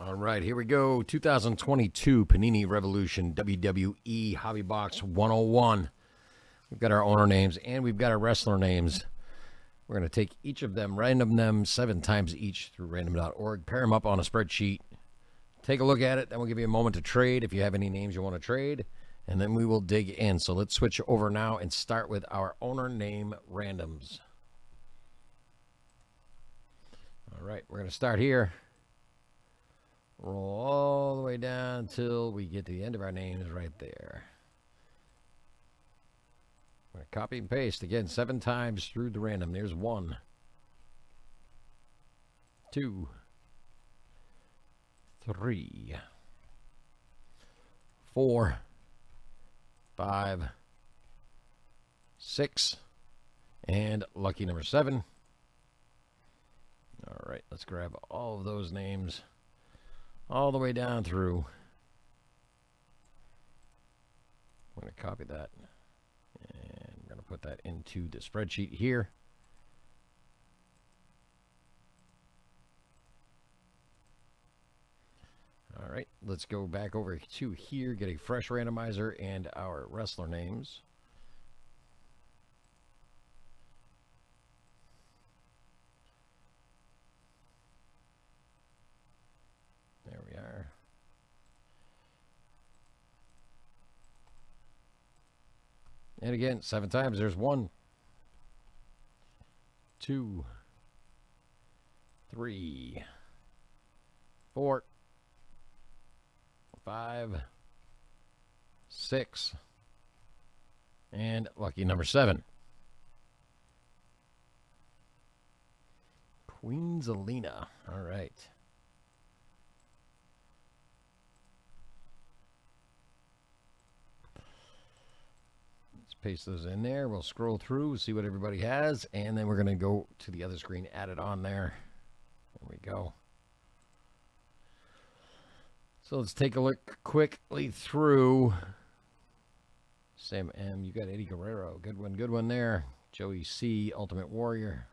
All right, here we go. 2022 Panini Revolution WWE Hobby Box 101. We've got our owner names and we've got our wrestler names. We're going to take each of them, random them seven times each through random.org, pair them up on a spreadsheet, take a look at it. Then we'll give you a moment to trade if you have any names you want to trade, and then we will dig in. So let's switch over now and start with our owner name randoms. All right, we're going to start here. Roll all the way down until we get to the end of our names right there. I'm going to copy and paste again seven times through the random. There's one, two, three, four, five, six, and lucky number seven. All right, let's grab all of those names all the way down through. I'm going to copy that and I'm going to put that into the spreadsheet here. All right, let's go back over to here, get a fresh randomizer and our wrestler names. There we are. And again, seven times. There's one, two, three, four, five, six, and lucky number seven. Queen Zelina. All right. Paste those in there. We'll scroll through, see what everybody has, and then we're going to go to the other screen, add it on there. There we go. So let's take a look quickly through. Sam M, you got Eddie Guerrero. Good one, good one there. Joey C, Ultimate Warrior.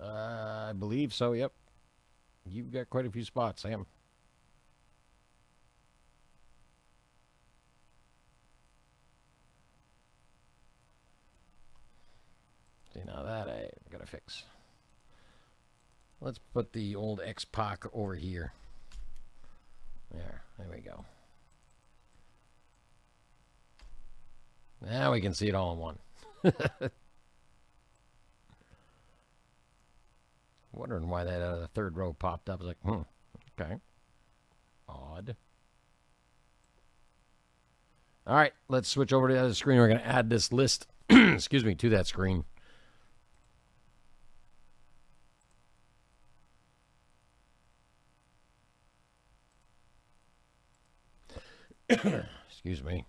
Uh, I believe so, yep. You've got quite a few spots, Sam. See, now that I gotta fix. Let's put the old X-Pac over here. There, there we go. Now we can see it all in one. Wondering why that uh, third row popped up. I was like, hmm, okay. Odd. All right, let's switch over to the other screen. We're going to add this list, excuse me, to that screen. excuse me.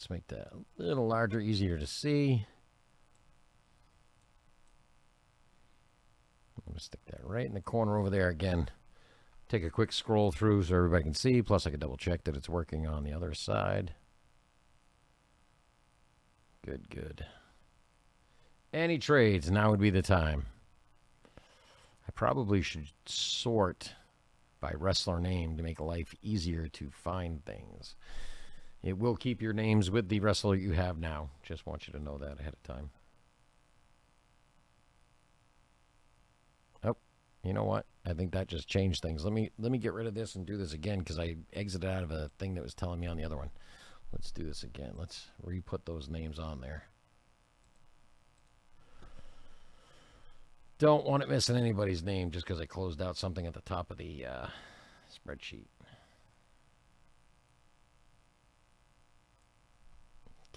Let's make that a little larger, easier to see. I'm going to stick that right in the corner over there again. Take a quick scroll through so everybody can see. Plus, I can double check that it's working on the other side. Good, good. Any trades, now would be the time. I probably should sort by wrestler name to make life easier to find things. It will keep your names with the wrestler you have now. Just want you to know that ahead of time. Oh, you know what? I think that just changed things. Let me let me get rid of this and do this again because I exited out of a thing that was telling me on the other one. Let's do this again. Let's re-put those names on there. Don't want it missing anybody's name just because I closed out something at the top of the uh, spreadsheet.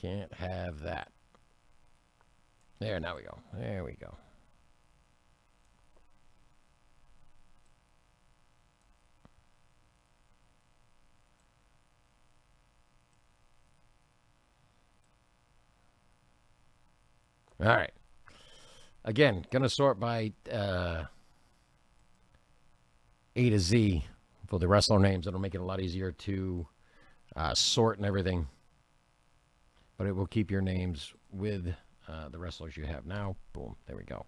Can't have that. There, now we go. There we go. All right. Again, gonna sort by uh, A to Z for the wrestler names. It'll make it a lot easier to uh, sort and everything. But it will keep your names with uh, the wrestlers you have now. Boom. There we go.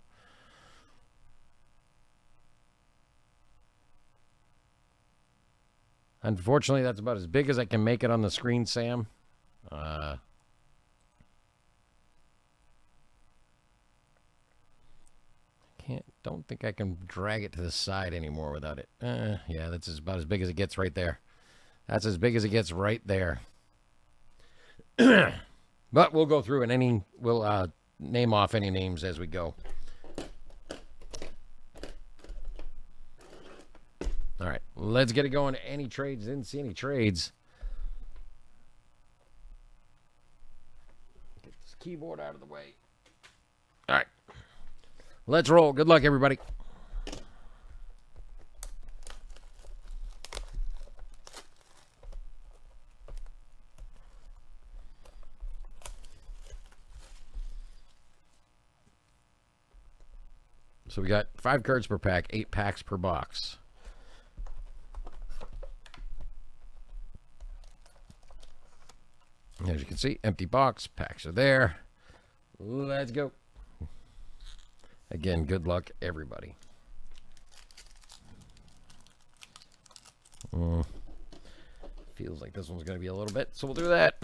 Unfortunately, that's about as big as I can make it on the screen, Sam. Uh, can't. Don't think I can drag it to the side anymore without it. Uh, yeah, that's about as big as it gets right there. That's as big as it gets right there. but we'll go through and any we'll uh, name off any names as we go. All right, let's get it going. Any trades? Didn't see any trades. Get this keyboard out of the way. All right, let's roll. Good luck, everybody. So we got five cards per pack, eight packs per box. As you can see, empty box, packs are there. Let's go. Again, good luck, everybody. Mm. Feels like this one's going to be a little bit, so we'll do that.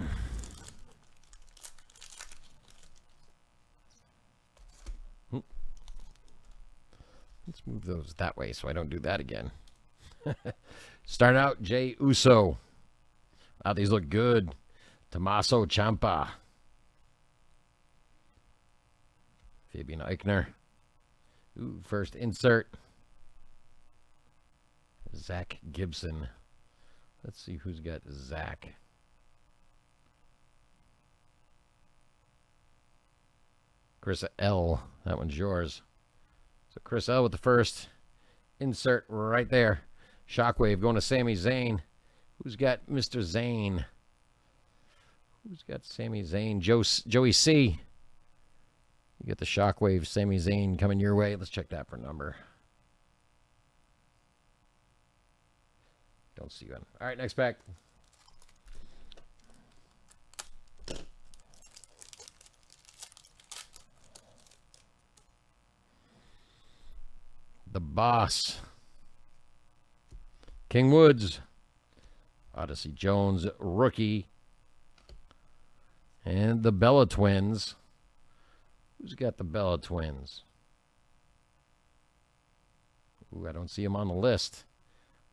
Move those that way so I don't do that again. Start out Jey Uso. Wow, these look good. Tommaso Ciampa. Fabian Aichner. Ooh, first insert. Zach Gibson. Let's see who's got Zach. Chris L. That one's yours. So Chris L with the first insert right there. Shockwave going to Sami Zayn. Who's got Mr. Zayn? Who's got Sami Zayn? Joe, Joey C. You get the Shockwave Sami Zayn coming your way. Let's check that for number. Don't see one. All right, next pack. The Boss. King Woods. Odyssey Jones, rookie. And the Bella Twins. Who's got the Bella Twins? Ooh, I don't see them on the list.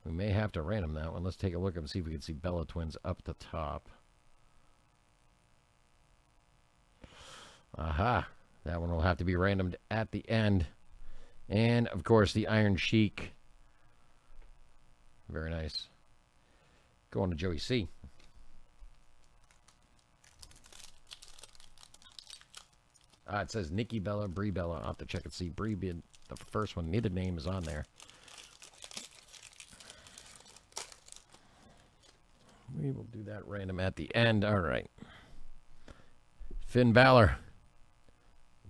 We may have to random that one. Let's take a look and see if we can see Bella Twins up the top. Aha. That one will have to be randomed at the end. And, of course, the Iron Sheik. Very nice. Going to Joey C. Uh, it says Nikki Bella, Brie Bella. I'll have to check and see. Brie being the first one. Neither name is on there. We will do that random at the end. All right. Finn Balor.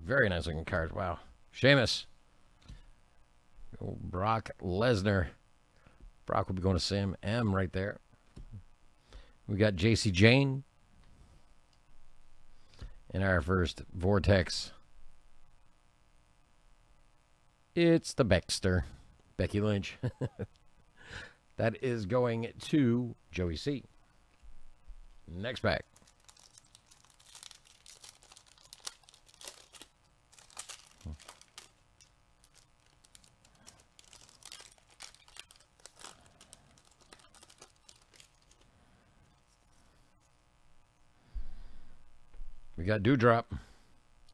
Very nice looking card. Wow. Sheamus. Brock Lesnar. Brock will be going to Sam M right there. We got Jacy Jayne in our first vortex. It's the Baxter, Becky Lynch. that is going to Joey C. Next pack. We got Dewdrop.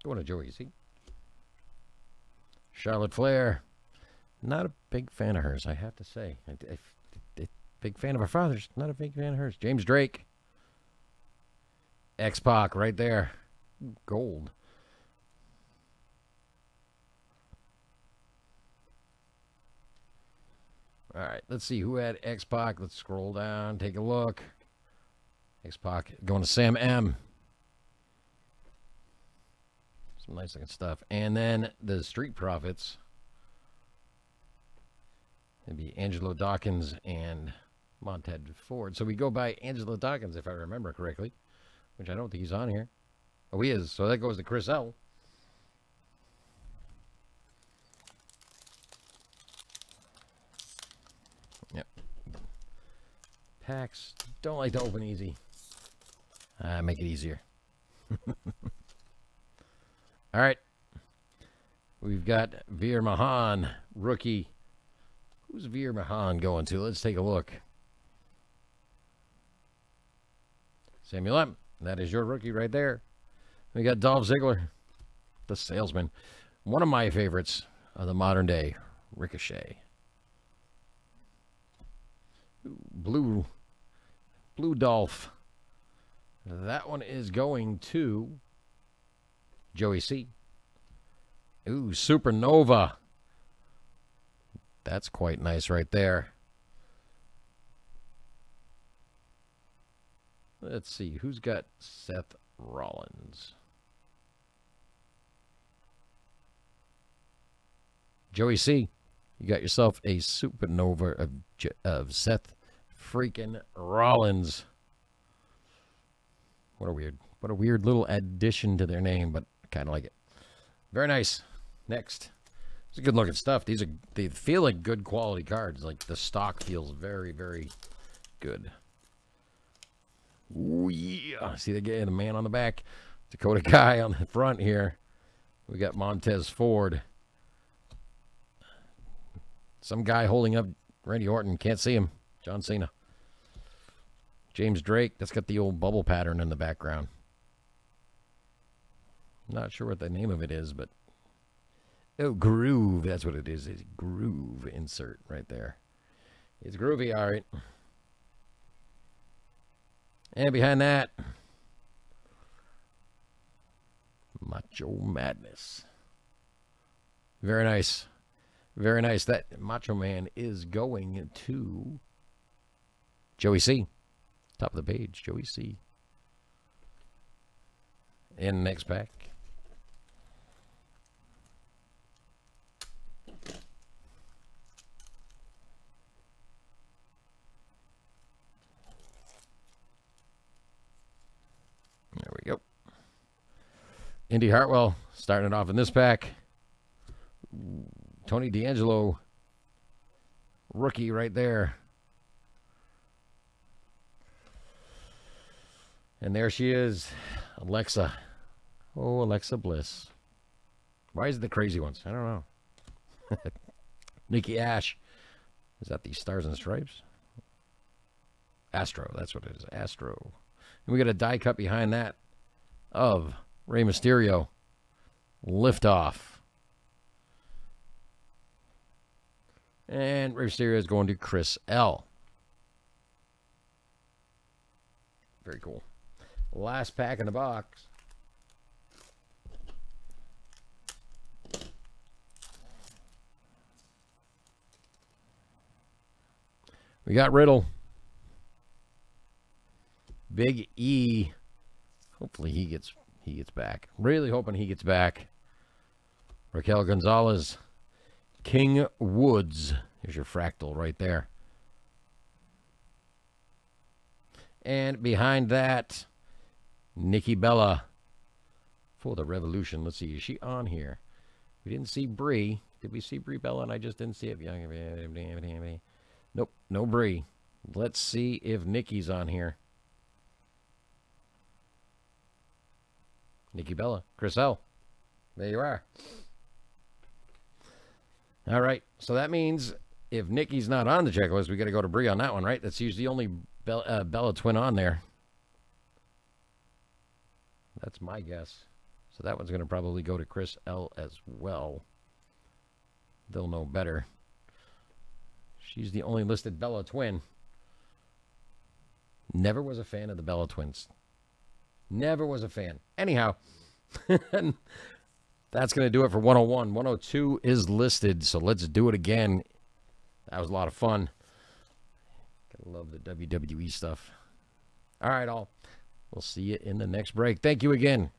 Going to Joey C. Charlotte Flair. Not a big fan of hers, I have to say. I, I, I, big fan of her father's. Not a big fan of hers. James Drake. X Pac right there. Gold. All right, let's see who had X Pac. Let's scroll down, take a look. X Pac going to Sam M. Some nice looking stuff. And then the Street Profits. It'd be Angelo Dawkins and Montez Ford. So we go by Angelo Dawkins, if I remember correctly, which I don't think he's on here. Oh, he is. So that goes to Chris L. Yep. Packs don't like to open easy. I make it easier. All right. We've got Veer Mahaan, rookie. Who's Veer Mahaan going to? Let's take a look. Samuel M. That is your rookie right there. We got Dolph Ziggler, the salesman. One of my favorites of the modern day, Ricochet. Blue, Blue Dolph. That one is going to Joey C. Ooh, Supernova. That's quite nice right there. Let's see, who's got Seth Rollins? Joey C., you got yourself a supernova of, of Seth freaking Rollins. What a weird, what a weird little addition to their name, but kind of like it. Very nice. Next. It's a good looking stuff. These are they feel like good quality cards. Like the stock feels very, very good. Ooh yeah. See the guy, the man on the back. Dakota Kai on the front here. We got Montez Ford. Some guy holding up Randy Orton. Can't see him. John Cena. James Drake. That's got the old bubble pattern in the background. Not sure what the name of it is, but oh, groove. That's what it is. It's groove insert right there. It's groovy, all right. And behind that, Macho Madness. Very nice. Very nice. That Macho Man is going to Joey C. Top of the page, Joey C. In next pack. There we go. Indy Hartwell starting it off in this pack. Tony D'Angelo, rookie right there. And there she is, Alexa. Oh, Alexa Bliss. Why is it the crazy ones? I don't know. Nikki Ash. Is that the Stars and Stripes? Astro, that's what it is. Astro. And we got a die cut behind that of Rey Mysterio. Liftoff. And Rey Mysterio is going to Chris L. Very cool. Last pack in the box. We got Riddle. Big E. Hopefully he gets he gets back. Really hoping he gets back. Raquel Gonzalez. King Woods. Here's your fractal right there. And behind that, Nikki Bella for the Revolution. Let's see, is she on here? We didn't see Brie. Did we see Brie Bella? And I just didn't see it. Nope, no Brie. Let's see if Nikki's on here. Nikki Bella, Chris L. There you are. All right. So that means if Nikki's not on the checklist, we got to go to Brie on that one, right? That's usually the only Bella, uh, Bella twin on there. That's my guess. So that one's going to probably go to Chris L as well. They'll know better. She's the only listed Bella twin. Never was a fan of the Bella twins. Never was a fan. Anyhow, that's going to do it for 101. 102 is listed, so let's do it again. That was a lot of fun. Love the WWE stuff. All right, all. We'll see you in the next break. Thank you again.